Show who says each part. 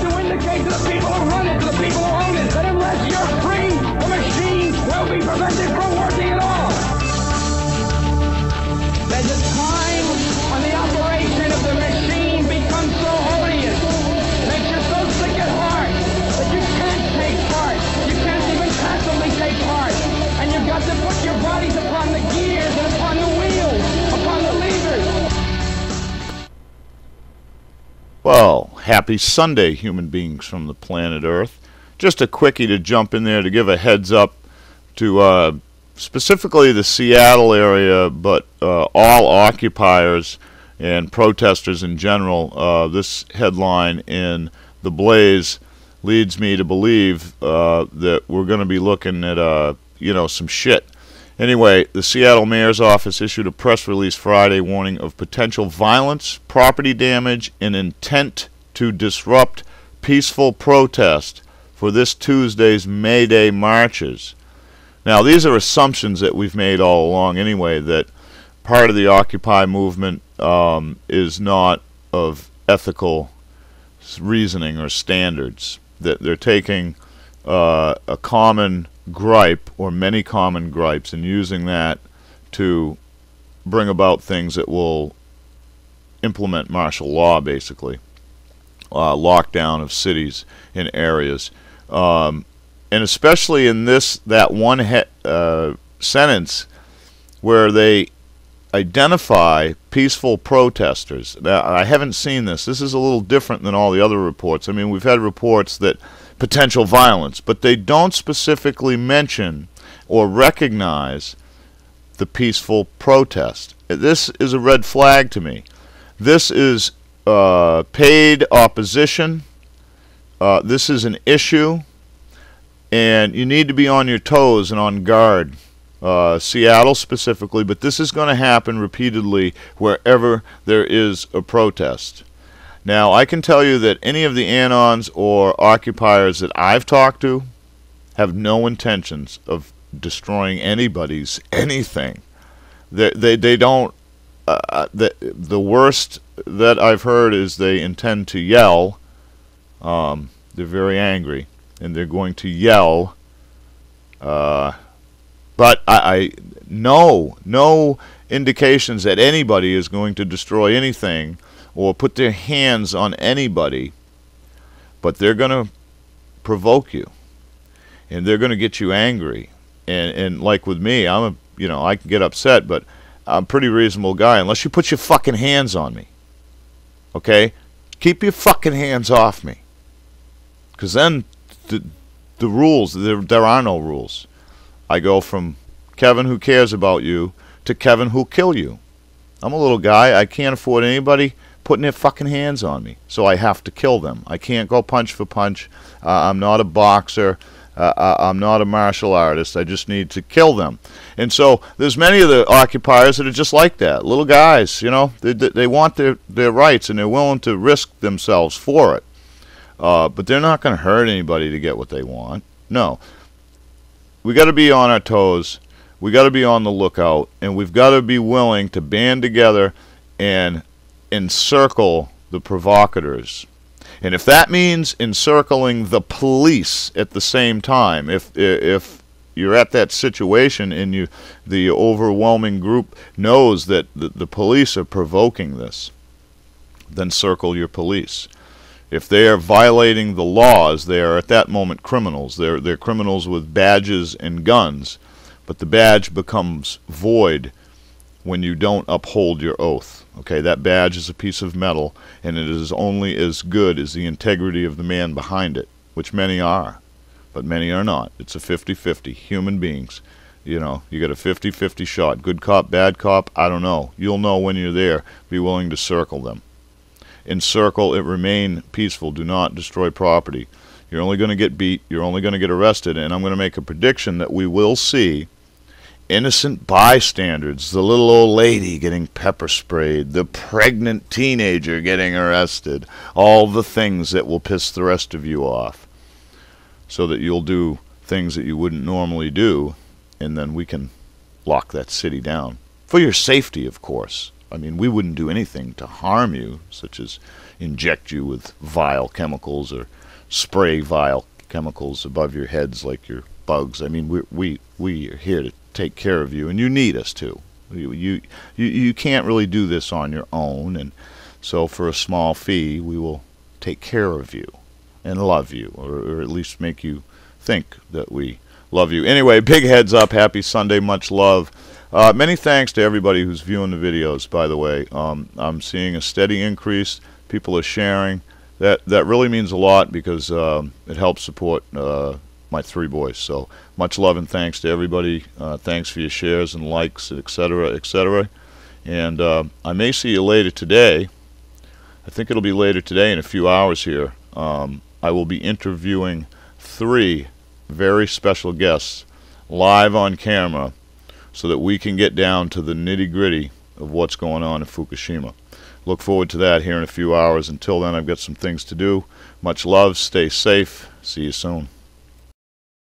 Speaker 1: to indicate to the people who run it, to the people who own it, that unless you're free, the machine will be prevented from working at all. There's a time when the operation of the machine becomes so odious, makes you so sick at heart that you can't take part. You can't even passively take part. And you've got to put your bodies upon the gears and upon the wheels, upon the levers.
Speaker 2: Well, happy Sunday, human beings from the planet Earth. Just a quickie to jump in there to give a heads up to uh, specifically the Seattle area, but uh, all occupiers and protesters in general. Uh, this headline in The Blaze leads me to believe uh, that we're going to be looking at, uh, you know, some shit. Anyway, the Seattle Mayor's Office issued a press release Friday warning of potential violence, property damage, and intent to disrupt peaceful protest for this Tuesday's May Day marches. Now, these are assumptions that we've made all along anyway, that part of the Occupy movement um, is not of ethical reasoning or standards, that they're taking uh, a common gripe or many common gripes and using that to bring about things that will implement martial law, basically, uh, lockdown of cities and areas, um, and especially in this that one uh, sentence where they identify peaceful protesters. Now, I haven't seen this. This is a little different than all the other reports. I mean, we've had reports that potential violence, but they don't specifically mention or recognize the peaceful protest. This is a red flag to me. This is uh, paid opposition. Uh, this is an issue, and you need to be on your toes and on guard. Uh, Seattle specifically, but this is going to happen repeatedly wherever there is a protest. Now, I can tell you that any of the Anons or occupiers that I've talked to have no intentions of destroying anybody's anything. They they, they don't. Uh, the the worst that I've heard is they intend to yell. Um, they're very angry, and they're going to yell. Uh, but I, I no no indications that anybody is going to destroy anything or put their hands on anybody, but they're going to provoke you, and they're going to get you angry. And and like with me, I'm a you know I can get upset, but I'm a pretty reasonable guy unless you put your fucking hands on me. Okay, keep your fucking hands off me, because then the the rules there there are no rules. I go from Kevin who cares about you to Kevin who'll kill you. I'm a little guy. I can't afford anybody putting their fucking hands on me. So I have to kill them. I can't go punch for punch. Uh, I'm not a boxer. Uh, uh, I'm not a martial artist. I just need to kill them. And so there's many of the occupiers that are just like that. Little guys, you know, they, they, they want their, their rights and they're willing to risk themselves for it. Uh, but they're not going to hurt anybody to get what they want. No. We got to be on our toes. We got to be on the lookout, and we've got to be willing to band together and encircle the provocateurs. And if that means encircling the police at the same time, if if you're at that situation and you the overwhelming group knows that the, the police are provoking this, then circle your police. If they are violating the laws, they are at that moment criminals. They're they're criminals with badges and guns, but the badge becomes void when you don't uphold your oath. Okay, that badge is a piece of metal, and it is only as good as the integrity of the man behind it, which many are, but many are not. It's a 50-50. Human beings, you know, you get a 50-50 shot. Good cop, bad cop, I don't know. You'll know when you're there. Be willing to circle them. Encircle it, remain peaceful. Do not destroy property. You're only going to get beat. You're only going to get arrested. And I'm going to make a prediction that we will see innocent bystanders, the little old lady getting pepper sprayed, the pregnant teenager getting arrested, all the things that will piss the rest of you off so that you'll do things that you wouldn't normally do, and then we can lock that city down. For your safety, of course. I mean, we wouldn't do anything to harm you, such as inject you with vile chemicals or spray vile chemicals above your heads like your bugs. I mean, we we we are here to take care of you, and you need us to. You you you, can't really do this on your own, and so for a small fee, we will take care of you and love you, or, or at least make you think that we love you. Anyway, big heads up. Happy Sunday. Much love. Uh, many thanks to everybody who's viewing the videos, by the way. Um, I'm seeing a steady increase. People are sharing. That, that really means a lot because um, it helps support uh, my three boys. So much love and thanks to everybody. Uh, thanks for your shares and likes, etc., etc. And uh, I may see you later today. I think it'll be later today in a few hours here. Um, I will be interviewing three very special guests live on camera so that we can get down to the nitty gritty of what's going on in Fukushima. Look forward to that here in a few hours. Until then, I've got some things to do. Much love. Stay safe. See you soon.